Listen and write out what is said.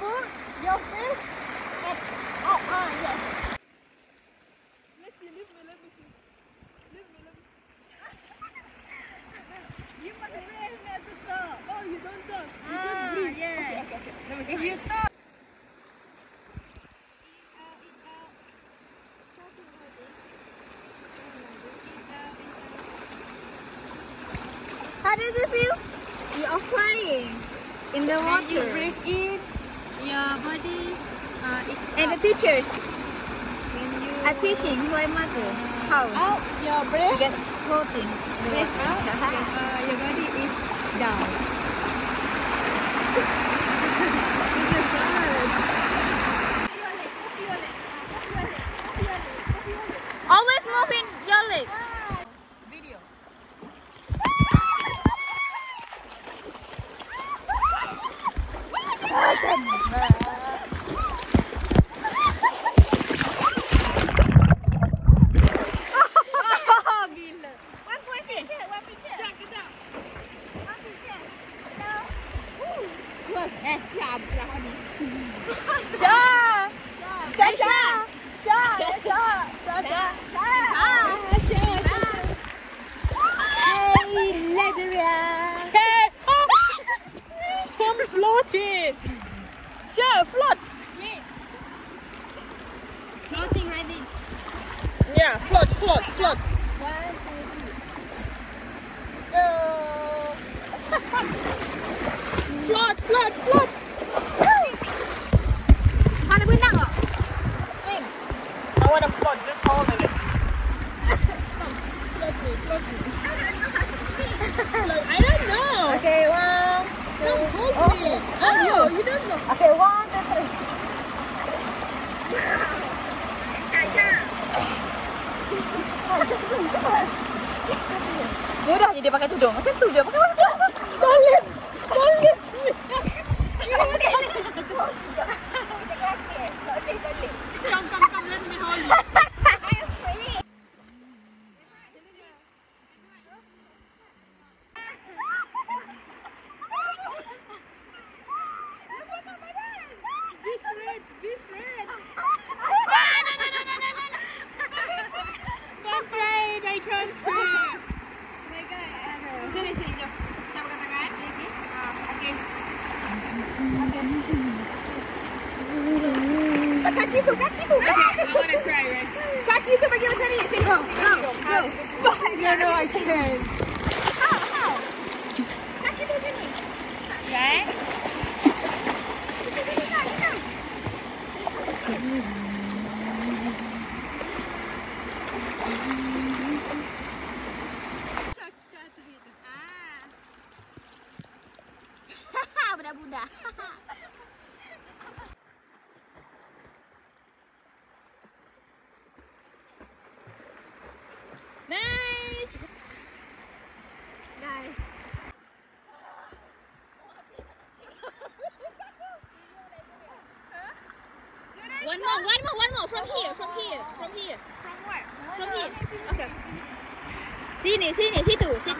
Our diver. You have to put your face at oh ah yes. Let's see, leave me, let me see. Leave me, let me see. You must pray not to talk. Oh, you don't talk. You Ah, just breathe. yes. Okay, okay, okay. Let me If you talk. How does it feel? You are flying in the When you breathe in, your body uh, is And the teachers When you are teaching why matter. How? out, your breath Get floating. breath out, your, uh, your body is down. 哎，下不下你？下下下下下下下下下。Hey, let it run. Hey. ja, float. Floating right ja, Yeah, float, float, float. One, two, three. Go. Float, float, float. Mana benang tak? I want to float, just hold it. Come, float me, float me. Float- I don't know. Okay, one. Come, hold Okay. me. Oh, you, you don't know. Okay, one, two, three. Mudah je dia pakai tudung. Macam tu je pakai tudung. Kaki tu, kaki. Okay, I want to try, right? Kaki tu bagi macam ni. Sini. Go, go, go. No, no, I can't. Haha, budak-budak. Nice. Nice. One more, one more, one more. From here, from here, from here. From where? From here. Okay. Sini, sini, situ, situ. Learning.